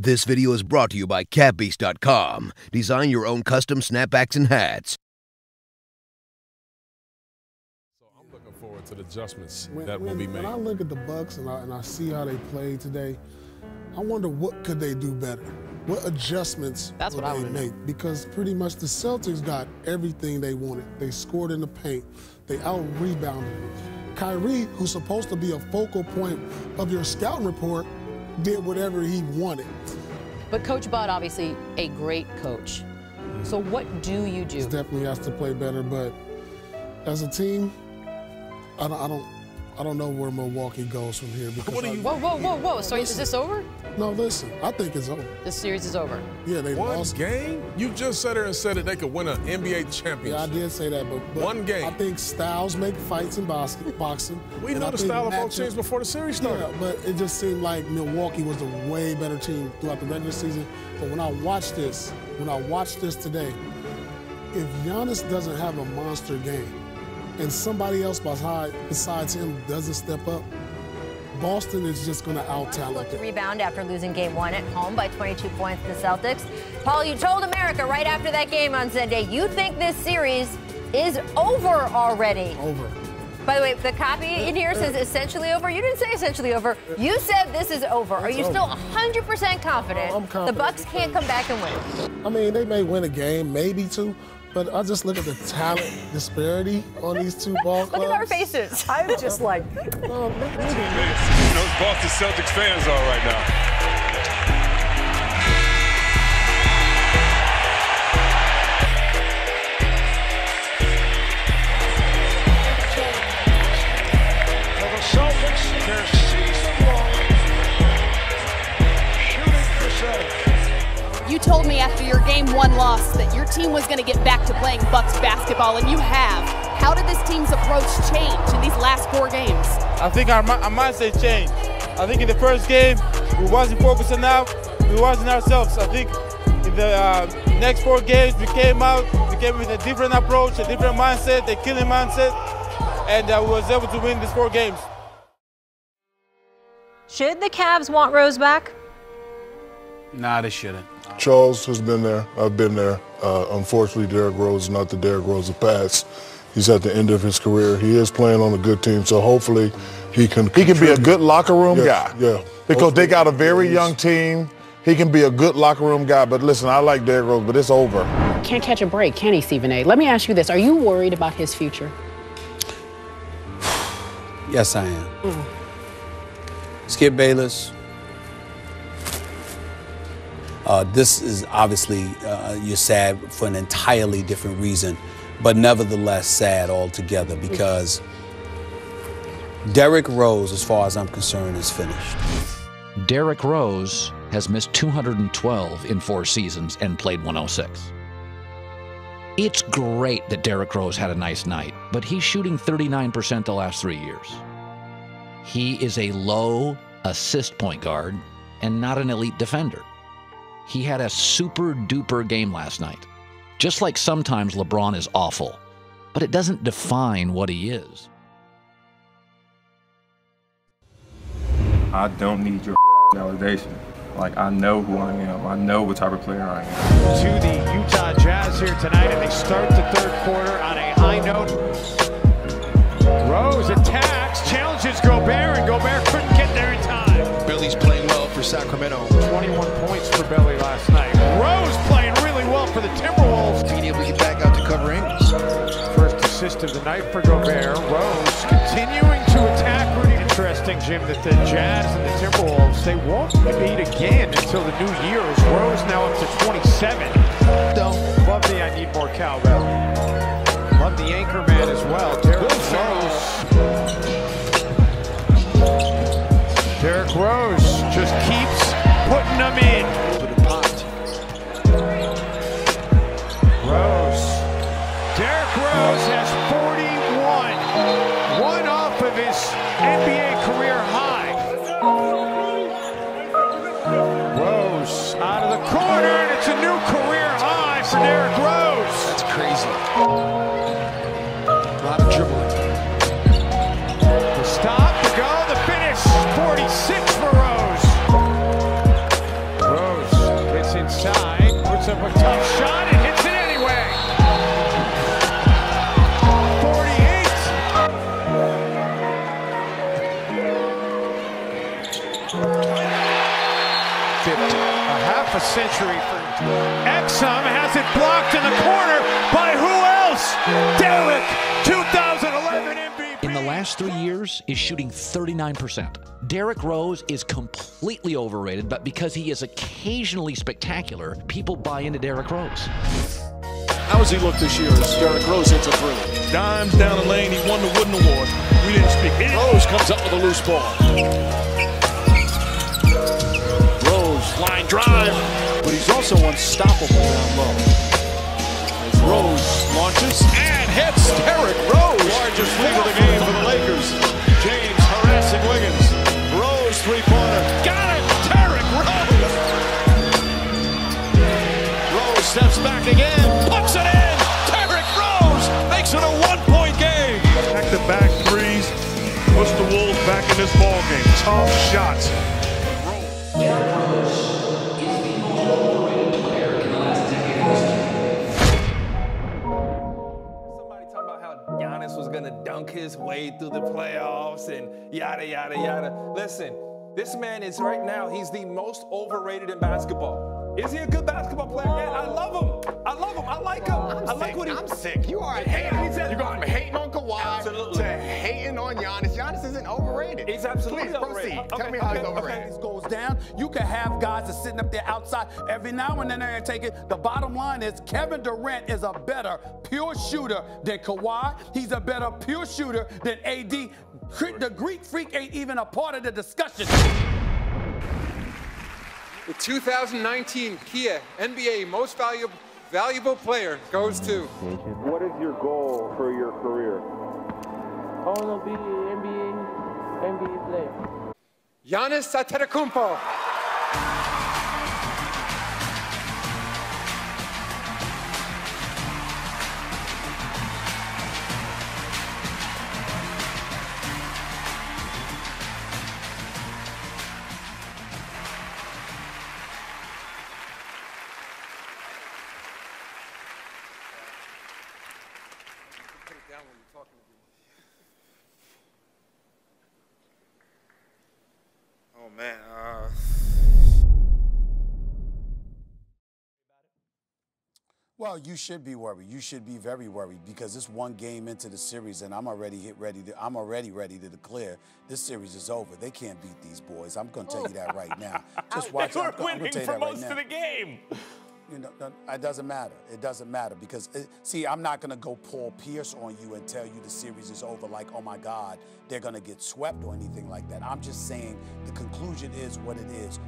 This video is brought to you by CapBeast.com. Design your own custom snapbacks and hats. I'm looking forward to the adjustments When, that will be made. When I look at the Bucks and I, and I see how they played today, I wonder what could they do better. What adjustments That's would what I they wanna know. make? Because pretty much the Celtics got everything they wanted. They scored in the paint. They out rebounded. Kyrie, who's supposed to be a focal point of your scouting report, did whatever he wanted. But Coach Bud, obviously a great coach. So what do you He do? definitely has to play better, but as a team, I don't, I don't, I don't know where Milwaukee goes from here. Because What do I- Whoa, whoa, whoa, whoa. So is this over? No, listen, I think it's over. This series is over. Yeah, they One lost. game? You just sat there and said that they could win an NBA Yeah, championship. I did say that, but, but One game. I think styles make fights in basket, boxing. We know the style of both matchup- teams before the series started. Yeah, but it just seemed like Milwaukee was the way better team throughout the regular season. But when I watch this, when I watch this today, if Giannis doesn't have a monster game and somebody else beside, besides him doesn't step up, Boston is just going to out talent to rebound after losing game one at home by 22 points to the Celtics. Paul, you told America right after that game on Sunday you think this series is over already. Over. By the way, the copy in here says essentially over. You didn't say essentially over. You said this is over. Are you over. still 100% confident, Oh, I'm the Bucks can't come back and win? I mean, they may win a game, maybe two, but I just look at the talent disparity on these two ball clubs. Look at our faces. I'm just like, No, look- look at- You Boston Celtics fans are right now. You told me after your game one loss that your team was going to get back to playing Bucks basketball, and you have. How did this team's approach change in these last four games? I think our, our mindset changed. I think in the first game, we wasn't focusing enough. We wasn't ourselves. I think in the uh, next four games, we came out, we came with a different approach, a different mindset, a killing mindset, and uh, we was able to win these four games. Should the Cavs want Rose back? Nah, they shouldn't. Charles has been there. I've been there. Uh, unfortunately, Derrick Rose is not the Derrick Rose of past. He's at the end of his career. He is playing on a good team, so hopefully he can. He can be a good locker room Yes, guy. yeah. Because they got a very he's- young team. He can be a good locker room guy. But listen, I like Derrick Rose, but it's over. Can't catch a break, can he, Stephen A? Let me ask you this. Are you worried about his future? Yes, I am. Skip Bayless. Uh, this is obviously uh, you're sad for an entirely different reason, but nevertheless sad altogether because Derrick Rose, as far as I'm concerned, is finished. Derrick Rose has missed 212 in four seasons and played 106. It's great that Derrick Rose had a nice night, but he's shooting 39% the last three years. He is a low assist point guard and not an elite defender. He had a super duper game last night. Just like sometimes LeBron is awful, but it doesn't define what he is. I don't need your validation. Like I know who I am. I know what type of player I am. To the Utah Jazz here tonight, and they start the third quarter on a high note. Rose attacks, challenges Gobert, and Gobert couldn't get there in time. Billy's playing well for Sacramento. 21 points for Belly last night. Rose playing really well for the Timberwolves. Being able to get back out to cover angles. First assist of the night for Gobert. Rose continuing to attack Rudy. Interesting, Jim, that the Jazz and the Timberwolves, they won't meet again until the new year. As Rose now up to 27. Love the I need more cowbell. Love the anchor man as well. Derrick Rose. Derrick Rose just keeps putting them in. Last three years, is shooting 39%. Derrick Rose is completely overrated, but because he is occasionally spectacular, people buy into Derrick Rose. How has he looked this year as Derrick Rose hits a three? Dimes down the lane. He won the Wooden Award. We didn't speak. Rose comes up with a loose ball. Rose, line drive, but he's also unstoppable down low. As Rose launches and hits Derrick Rose. Largest lead of the game this ball game. Tough shots. Somebody talking about how Giannis was gonna dunk his way through the playoffs and yada yada yada. Listen, this man is right now, he's the most overrated in basketball. Is he a good basketball player? Yeah, I love him. I love him. I like him. I'm I like sick. what he I'm sick. You are hating. You going from hating on Kawhi Absolutely. to hating on Giannis. Giannis. He's absolutely Please overrated. proceed. Okay, Tell me how okay, he's okay. overrated. this goes down, you can have guys that's sitting up there outside every now and then and take it. The bottom line is Kevin Durant is a better pure shooter than Kawhi. He's a better pure shooter than AD. The Greek freak ain't even a part of the discussion. The 2019 Kia NBA Most Valuable Valuable Player goes to. What is your goal for your career? I want to be an NBA, NBA player. Giannis Antetokounmpo. Well, you should be worried. You should be very worried because it's one game into the series, and I'm already hit ready to. I'm already ready to declare this series is over. They can't beat these boys. I'm going to tell you that right now. Just watch. They were I'm, I'm winning tell you for that right most now. of the game. You know, it doesn't matter. It doesn't matter because, it, see, I'm not going to go Paul Pierce on you and tell you the series is over like, oh my God, they're going to get swept or anything like that. I'm just saying the conclusion is what it is.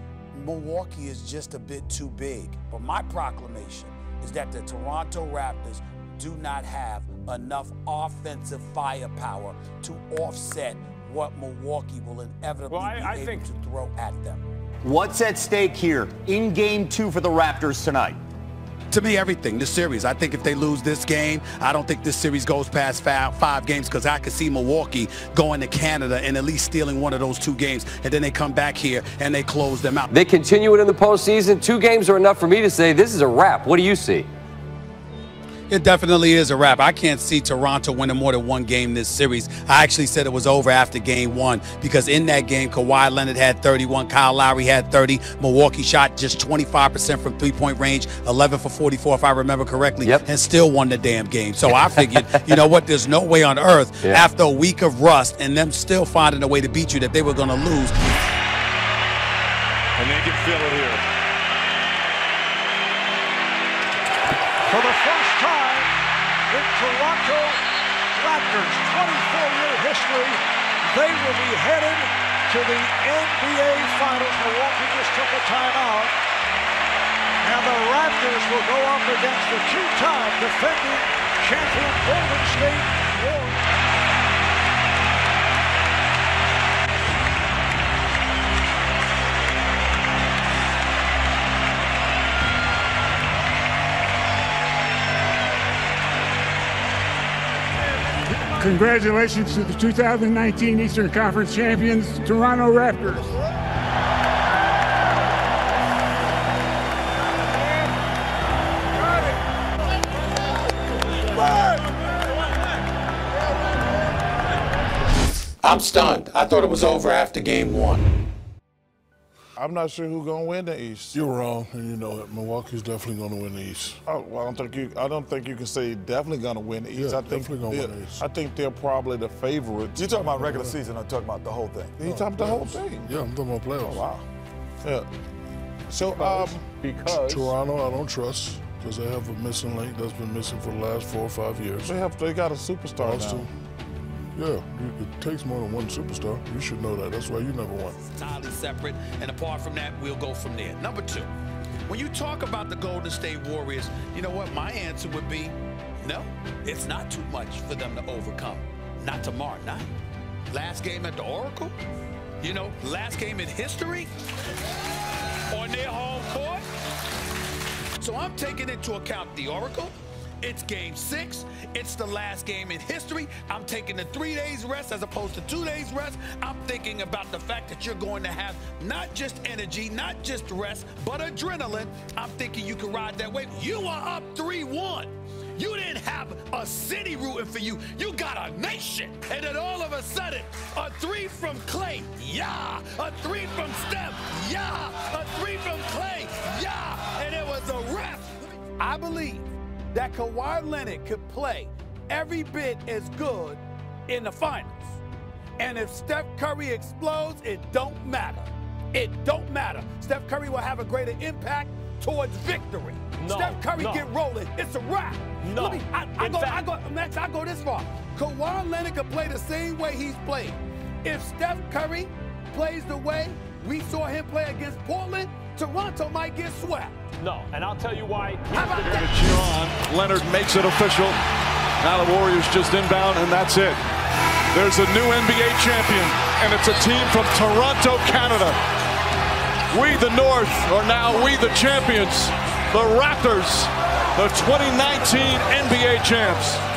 Milwaukee is just a bit too big. But my proclamation is that the Toronto Raptors do not have enough offensive firepower to offset what Milwaukee will inevitably Well, I- be I able think- to throw at them. What's at stake here in game two for the Raptors tonight? To me, everything. The series. I think if they lose this game, I don't think this series goes past five, five games because I could see Milwaukee going to Canada and at least stealing one of those two games, and then they come back here and they close them out. They continue it in the postseason. Two games are enough for me to say this is a wrap. What do you see? It definitely is a wrap. I can't see Toronto winning more than one game this series. I actually said it was over after game one because in that game, Kawhi Leonard had 31, Kyle Lowry had 30. Milwaukee shot just 25% from three point range, 11 for 44, if I remember correctly, and still won the damn game. So I figured, you know what, there's no way on earth Yeah. after a week of rust and them still finding a way to beat you that they were going to lose. And they can feel it here. They will be headed to the NBA Finals. Milwaukee just took a timeout. And the Raptors will go up against the two-time defending champion Golden State Congratulations to the 2019 Eastern Conference champions, Toronto Raptors. I'm stunned. I thought it was over after game one. I'm not sure who's gonna win the East. You're wrong, and you know it. Milwaukee's definitely going to win the East. Oh, well, I don't think you. I don't think you can say definitely gonna win the East. Yeah, I think definitely gonna they're- win the East. I think they're probably the favorites. You talking about regular season I'm talking about the whole thing? You talking about the whole thing? Yeah, I'm talking about playoffs. Oh, wow. Yeah. So, um, because Toronto, I don't trust because they have a missing link that's been missing for the last four or five years. they have they got a superstar Boston. now. Yeah, it takes more than one superstar. You should know that. That's why you never won. entirely separate, and apart from that, we'll go from there. Number two, when you talk about the Golden State Warriors, you know what? My answer would be no, it's not too much for them to overcome. Not tomorrow night. Last game at the Oracle, you know, last game in history on their home court. So I'm taking into account the Oracle. It's game six. It's the last game in history. I'm taking the three days rest as opposed to two days rest. I'm thinking about the fact that you're going to have not just energy, not just rest, but adrenaline. I'm thinking you can ride that wave. You are up 3 1. You didn't have a city rooting for you. You got a nation. And then all of a sudden, a three from Clay, yeah. A three from Steph, yeah. A three from Clay, yeah. And it was a wrap. I believe that Kawhi Leonard could play every bit as good in the finals. And if Steph Curry explodes, it don't matter. It don't matter. Steph Curry will have a greater impact towards victory. No, Steph Curry no. get rolling, it's a wrap. No. Let me- I, I go, fact- I go, Max, I go this far. Kawhi Leonard could play the same way he's played. If Steph Curry plays the way we saw him play against Portland, Toronto might get swept. No, and I'll tell you why. How about They cheer on. Leonard makes it official. Now the Warriors just inbound, and that's it. There's a new NBA champion, and it's a team from Toronto, Canada. We, the North, are now we, the champions. The Raptors, the 2019 NBA champs.